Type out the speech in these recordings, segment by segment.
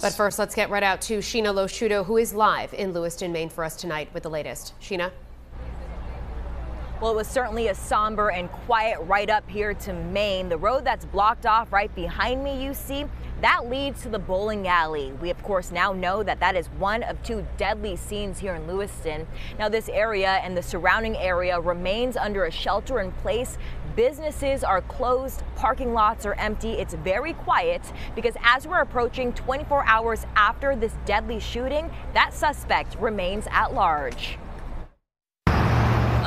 But first, let's get right out to Sheena Losciuto, who is live in Lewiston, Maine for us tonight with the latest. Sheena? Well, it was certainly a somber and quiet right up here to Maine. The road that's blocked off right behind me, you see, that leads to the bowling alley. We, of course, now know that that is one of two deadly scenes here in Lewiston. Now, this area and the surrounding area remains under a shelter in place. Businesses are closed, parking lots are empty. It's very quiet because as we're approaching 24 hours after this deadly shooting, that suspect remains at large.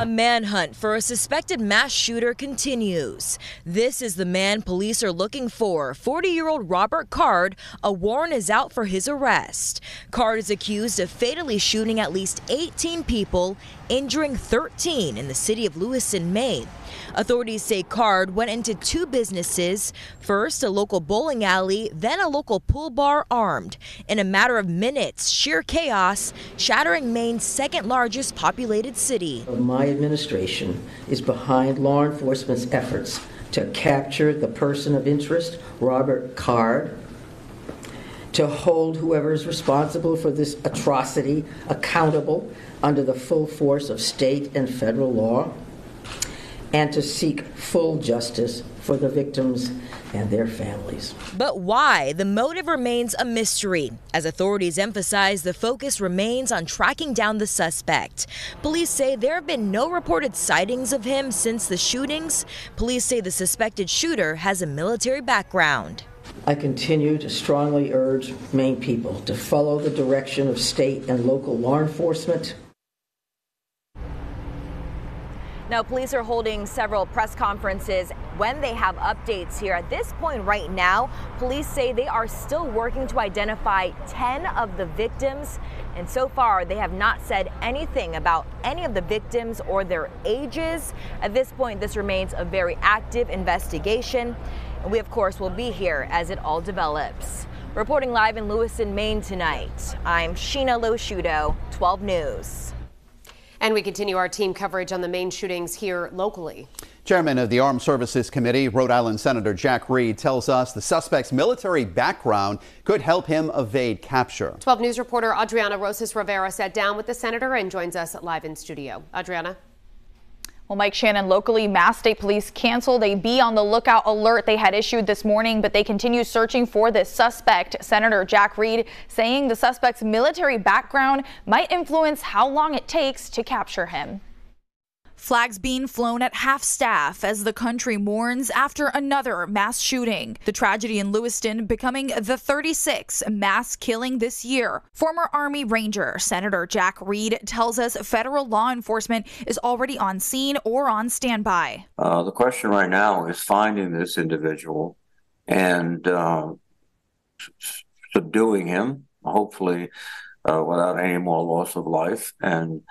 A manhunt for a suspected mass shooter continues. This is the man police are looking for 40 year old Robert Card. A warrant is out for his arrest. Card is accused of fatally shooting at least 18 people, injuring 13 in the city of Lewiston, Maine. Authorities say Card went into two businesses first, a local bowling alley, then a local pool bar armed. In a matter of minutes, sheer chaos, shattering Maine's second largest populated city. My administration is behind law enforcement's efforts to capture the person of interest, Robert Card, to hold whoever is responsible for this atrocity accountable under the full force of state and federal law and to seek full justice for the victims and their families. But why? The motive remains a mystery. As authorities emphasize, the focus remains on tracking down the suspect. Police say there have been no reported sightings of him since the shootings. Police say the suspected shooter has a military background. I continue to strongly urge Maine people to follow the direction of state and local law enforcement Now, police are holding several press conferences when they have updates here. At this point right now, police say they are still working to identify 10 of the victims. And so far, they have not said anything about any of the victims or their ages. At this point, this remains a very active investigation. And we, of course, will be here as it all develops. Reporting live in Lewiston, Maine tonight, I'm Sheena Losciuto, 12 News. And we continue our team coverage on the Maine shootings here locally. Chairman of the Armed Services Committee, Rhode Island Senator Jack Reed, tells us the suspect's military background could help him evade capture. 12 News reporter Adriana Rosas Rivera sat down with the senator and joins us live in studio. Adriana. Well, Mike Shannon, locally, Mass State Police canceled a be on the lookout alert they had issued this morning, but they continue searching for this suspect. Senator Jack Reed saying the suspect's military background might influence how long it takes to capture him. Flags being flown at half staff as the country mourns after another mass shooting. The tragedy in Lewiston becoming the 36th mass killing this year. Former Army Ranger Senator Jack Reed tells us federal law enforcement is already on scene or on standby. Uh, the question right now is finding this individual and uh, subduing him, hopefully uh, without any more loss of life, and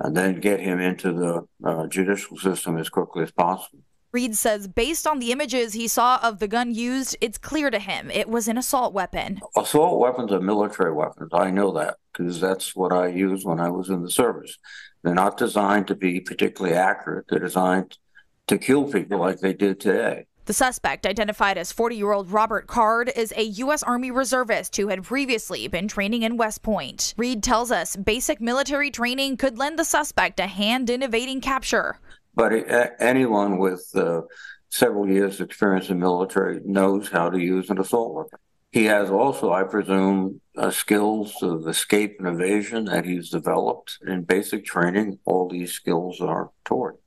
and then get him into the uh, judicial system as quickly as possible. Reed says based on the images he saw of the gun used, it's clear to him it was an assault weapon. Assault weapons are military weapons. I know that because that's what I used when I was in the service. They're not designed to be particularly accurate. They're designed to kill people like they did today. The suspect, identified as 40 year old Robert Card, is a U.S. Army reservist who had previously been training in West Point. Reed tells us basic military training could lend the suspect a hand in evading capture. But anyone with uh, several years' experience in military knows how to use an assault weapon. He has also, I presume, uh, skills of escape and evasion that he's developed in basic training. All these skills are taught.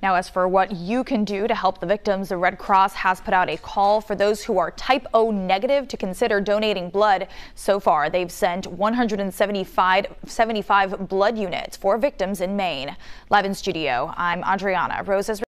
Now, as for what you can do to help the victims, the Red Cross has put out a call for those who are type O negative to consider donating blood. So far, they've sent 175 75 blood units for victims in Maine. Live in studio, I'm Adriana Rosas.